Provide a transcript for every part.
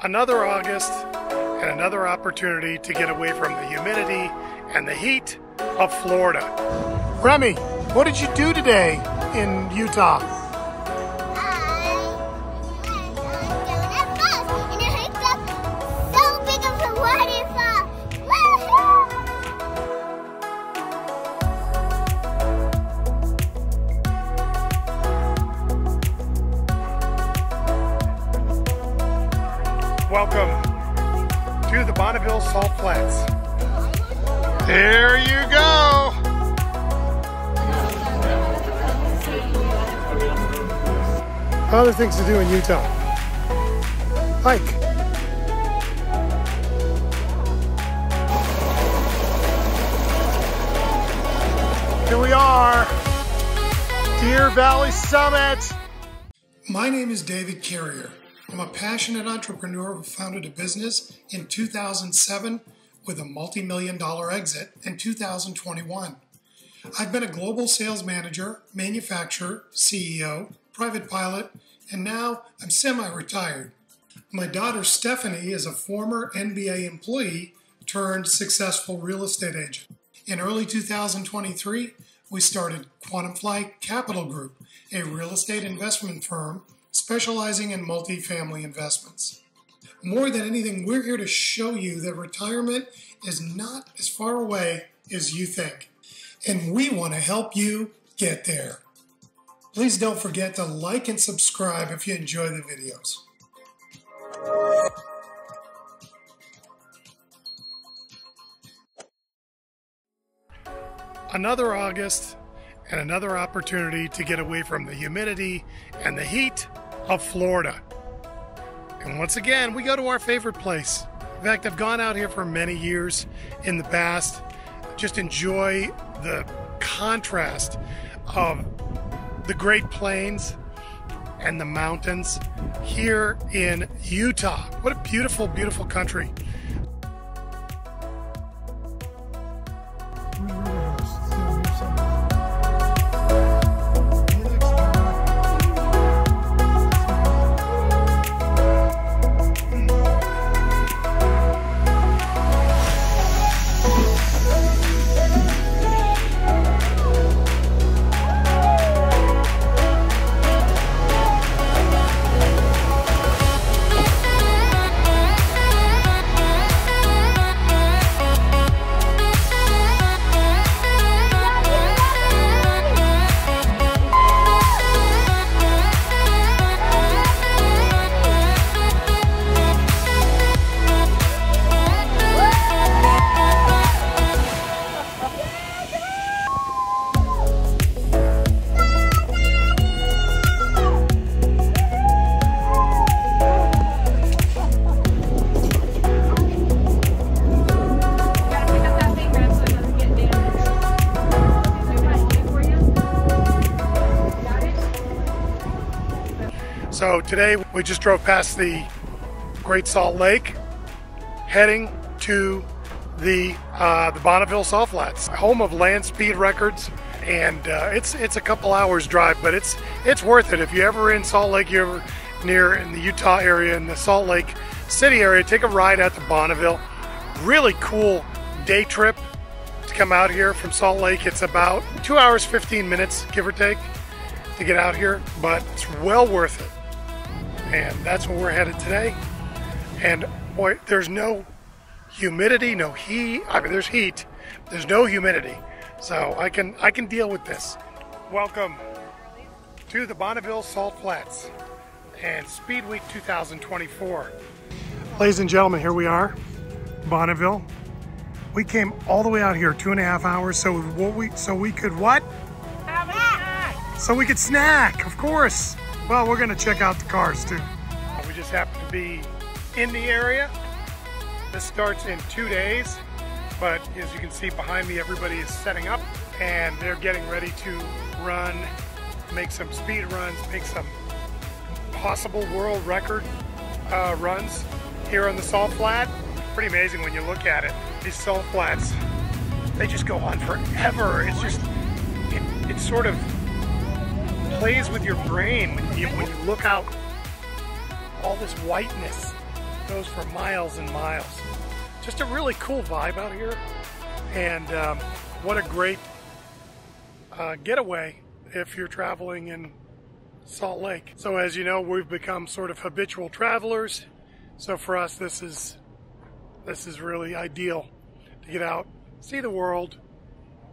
Another August and another opportunity to get away from the humidity and the heat of Florida. Remy, what did you do today in Utah? There you go. Other things to do in Utah. Hike. Here we are, Deer Valley Summit. My name is David Carrier. I'm a passionate entrepreneur who founded a business in 2007 with a multi million dollar exit in 2021. I've been a global sales manager, manufacturer, CEO, private pilot, and now I'm semi retired. My daughter Stephanie is a former NBA employee turned successful real estate agent. In early 2023, we started QuantumFly Capital Group, a real estate investment firm specializing in multifamily investments. More than anything, we're here to show you that retirement is not as far away as you think. And we want to help you get there. Please don't forget to like and subscribe if you enjoy the videos. Another August and another opportunity to get away from the humidity and the heat of Florida. And once again, we go to our favorite place. In fact, I've gone out here for many years in the past. Just enjoy the contrast of the Great Plains and the mountains here in Utah. What a beautiful, beautiful country. Today we just drove past the Great Salt Lake, heading to the uh, the Bonneville Salt Flats, home of land speed records, and uh, it's it's a couple hours drive, but it's it's worth it if you're ever in Salt Lake, you're ever near in the Utah area, in the Salt Lake City area, take a ride out to Bonneville. Really cool day trip to come out here from Salt Lake. It's about two hours, 15 minutes, give or take, to get out here, but it's well worth it and that's where we're headed today. And boy, there's no humidity, no heat. I mean, there's heat, there's no humidity, so I can I can deal with this. Welcome to the Bonneville Salt Flats and Speed Week 2024. Ladies and gentlemen, here we are, Bonneville. We came all the way out here, two and a half hours, so what we so we could what? So we could snack, of course. Well, we're gonna check out the cars too. We just happen to be in the area. This starts in two days, but as you can see behind me, everybody is setting up and they're getting ready to run, make some speed runs, make some possible world record uh, runs here on the salt flat. Pretty amazing when you look at it. These salt flats, they just go on forever. It's just, it, it's sort of plays with your brain when you, when you look out all this whiteness goes for miles and miles. Just a really cool vibe out here. And um, what a great uh, getaway if you're traveling in Salt Lake. So as you know, we've become sort of habitual travelers. So for us, this is this is really ideal to get out, see the world,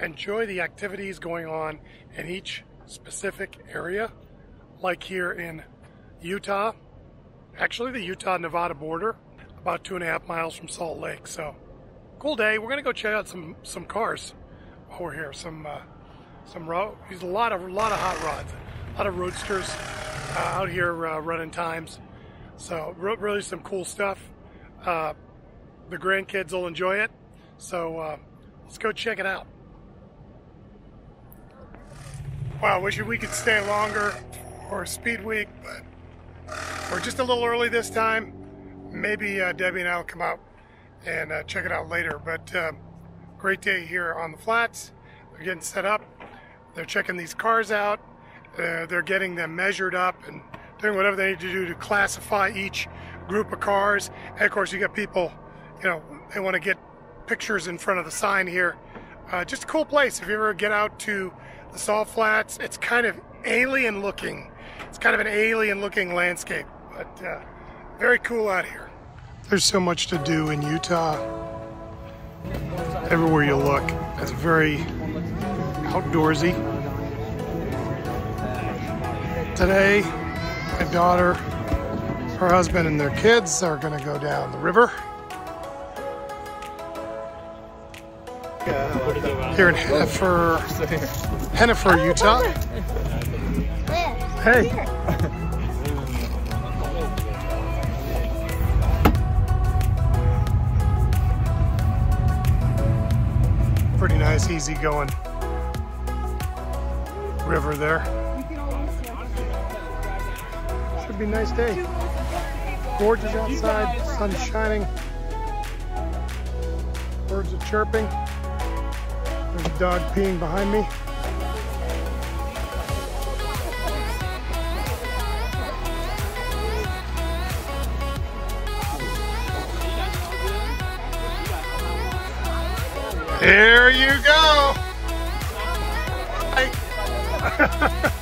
enjoy the activities going on in each specific area, like here in Utah, actually the Utah-Nevada border, about two and a half miles from Salt Lake. So cool day. We're gonna go check out some some cars over here. Some uh, some road. There's a lot of a lot of hot rods, a lot of roadsters uh, out here uh, running times. So really some cool stuff. Uh, the grandkids will enjoy it. So uh, let's go check it out. Wow, wish we could stay longer for Speed Week, but we're just a little early this time. Maybe uh, Debbie and I will come out and uh, check it out later. But uh, great day here on the flats. They're getting set up. They're checking these cars out. Uh, they're getting them measured up and doing whatever they need to do to classify each group of cars. And of course, you got people, you know, they want to get pictures in front of the sign here. Uh, just a cool place. If you ever get out to the Salt Flats, it's kind of alien looking. It's kind of an alien looking landscape, but uh, very cool out here. There's so much to do in Utah. Everywhere you look, it's very outdoorsy. Today, my daughter, her husband, and their kids are going to go down the river. Here in Henefer, Henefer, Utah. Hey. Pretty nice, easy going river there. Should be a nice day. Gorgeous outside, sun shining. Birds are chirping. There's a dog peeing behind me. There you go.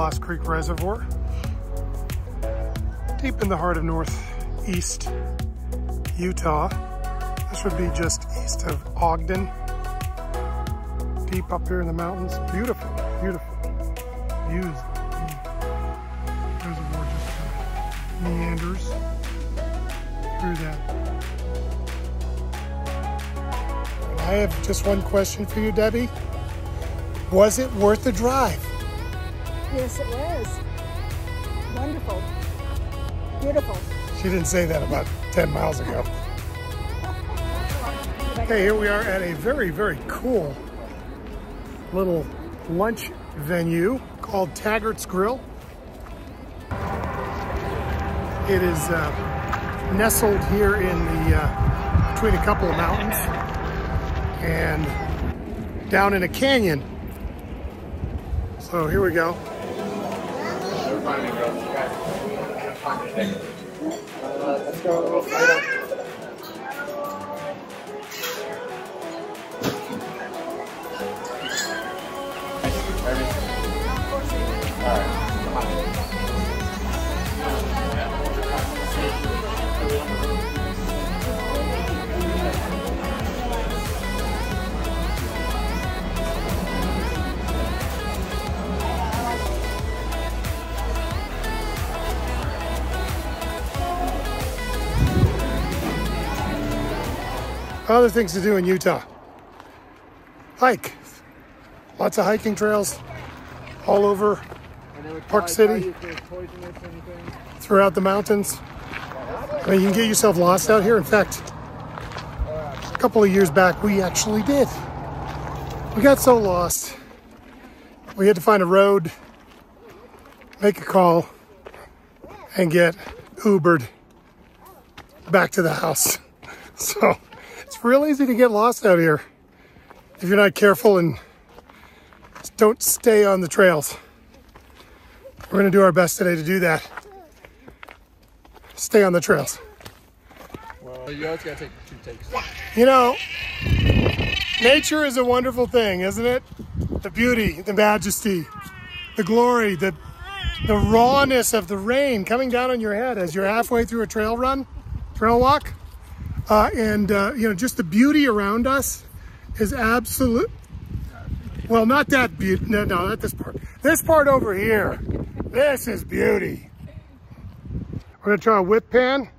Lost Creek Reservoir, deep in the heart of northeast Utah. This would be just east of Ogden, deep up here in the mountains. Beautiful, beautiful views. Reservoir just kind of meanders through that. I have just one question for you, Debbie. Was it worth the drive? Yes, it was. Wonderful. Beautiful. She didn't say that about 10 miles ago. hey, here we are at a very, very cool little lunch venue called Taggart's Grill. It is uh, nestled here in the uh, between a couple of mountains and down in a canyon. So here we go. Let's go. Other things to do in Utah. Hike. Lots of hiking trails all over Park City, throughout the mountains. I mean, you can get yourself lost out here. In fact, a couple of years back, we actually did. We got so lost, we had to find a road, make a call, and get Ubered back to the house. So It's real easy to get lost out here if you're not careful and don't stay on the trails. We're gonna do our best today to do that. Stay on the trails. Well, you always gotta take two takes. You know, nature is a wonderful thing, isn't it? The beauty, the majesty, the glory, the the rawness of the rain coming down on your head as you're halfway through a trail run, trail walk, uh, and uh, you know just the beauty around us is absolute. Well, not that beauty. No, no, not this part. This part over here. This is beauty. We're gonna try a whip pan.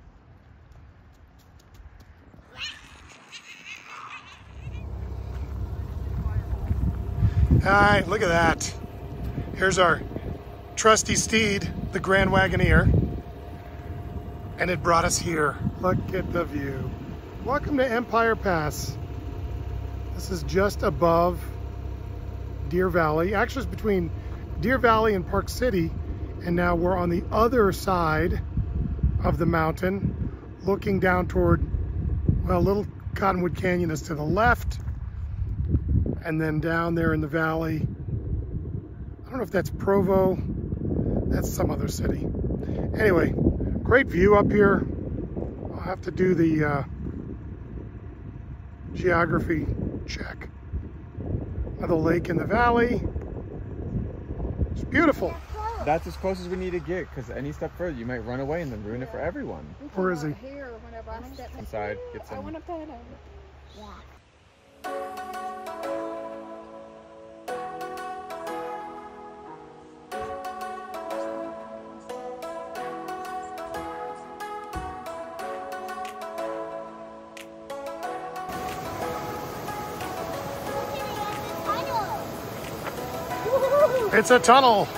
All right, look at that. Here's our trusty steed, the Grand Wagoneer. And it brought us here. Look at the view. Welcome to Empire Pass. This is just above Deer Valley. Actually, it's between Deer Valley and Park City. And now we're on the other side of the mountain, looking down toward, well, Little Cottonwood Canyon is to the left. And then down there in the valley, I don't know if that's Provo, that's some other city. Anyway, great view up here. I'll have to do the uh, geography check of the lake in the valley. It's beautiful. That's as close as we need to get, because any step further, you might run away and then ruin it for everyone. Where is he? Here, whenever I step Inside, get I some. It's a tunnel.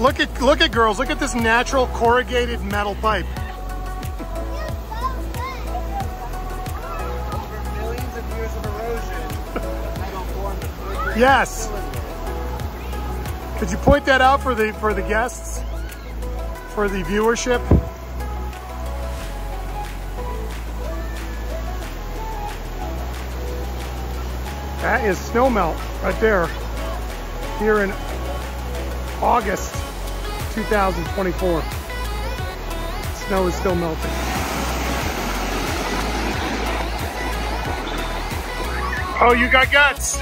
Look at look at girls. Look at this natural corrugated metal pipe. Erosion, Yes. Could you point that out for the for the guests, for the viewership? That is snow melt right there, here in August 2024. Snow is still melting. Oh, you got guts.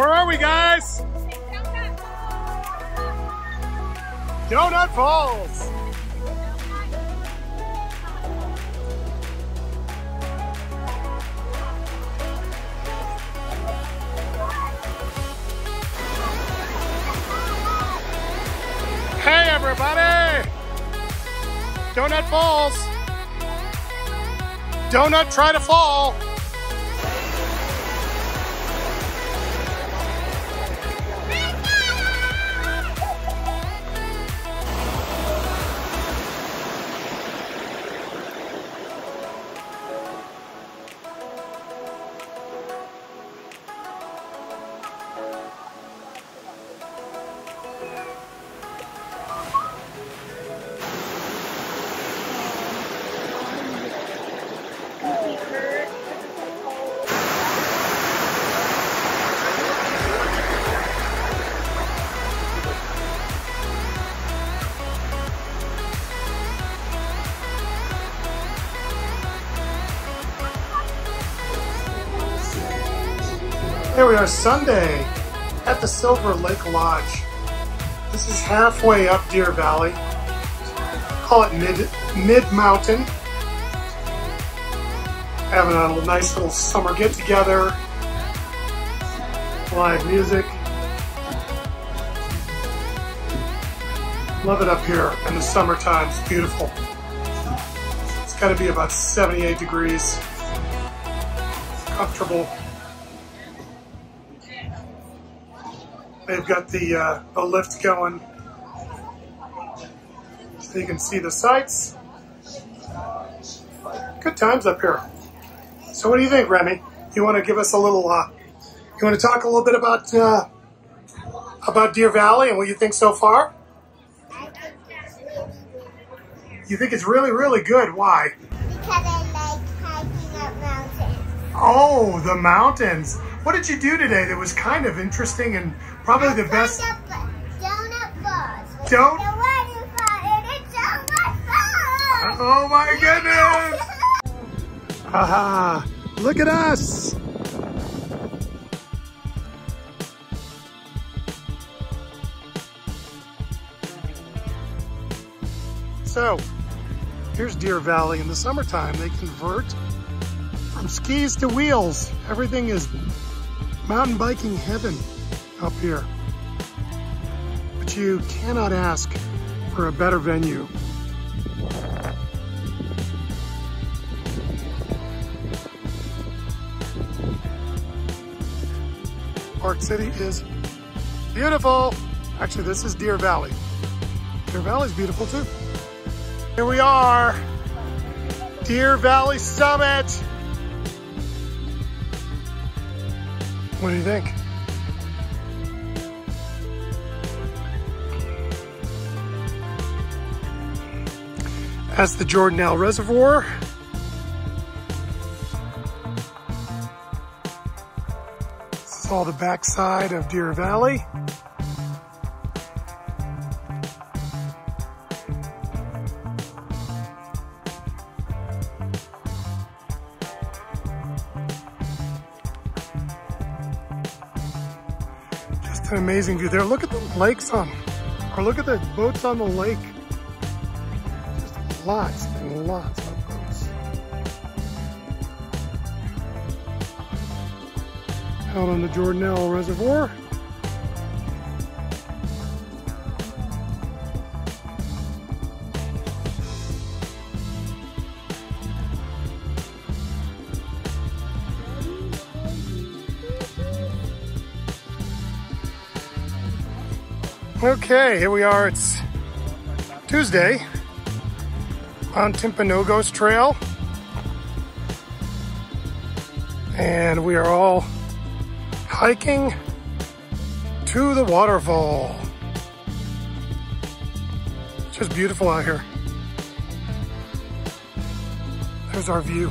Where are we, guys? Donut Falls. Hey, everybody! Donut Falls. Donut try to fall. We are Sunday at the Silver Lake Lodge. This is halfway up Deer Valley. Call it mid mid mountain. Having a nice little summer get together. Live music. Love it up here in the summertime. It's beautiful. It's got to be about 78 degrees. comfortable. They've got the, uh, the lift going so you can see the sights. Good times up here. So what do you think, Remy? You want to give us a little, uh, you want to talk a little bit about, uh, about Deer Valley and what you think so far? You think it's really, really good. Why? Because I like hiking up mountains. Oh, the mountains. What did you do today that was kind of interesting and probably the best? Donut, falls. Don't- The waterfall and it's so much fun. Oh my goodness! Haha, look at us! So, here's Deer Valley in the summertime. They convert from skis to wheels. Everything is mountain biking heaven up here. But you cannot ask for a better venue. Park City is beautiful. Actually, this is Deer Valley. Deer Valley's beautiful too. Here we are, Deer Valley Summit. What do you think? That's the Jordanelle Reservoir. This is all the backside of Deer Valley. Just an amazing view there. Look at the lakes on, or look at the boats on the lake. Lots and lots of boats. Out on the Jordanelle Reservoir. Okay, here we are. It's Tuesday on Timpanogos Trail. And we are all hiking to the waterfall. It's just beautiful out here. There's our view.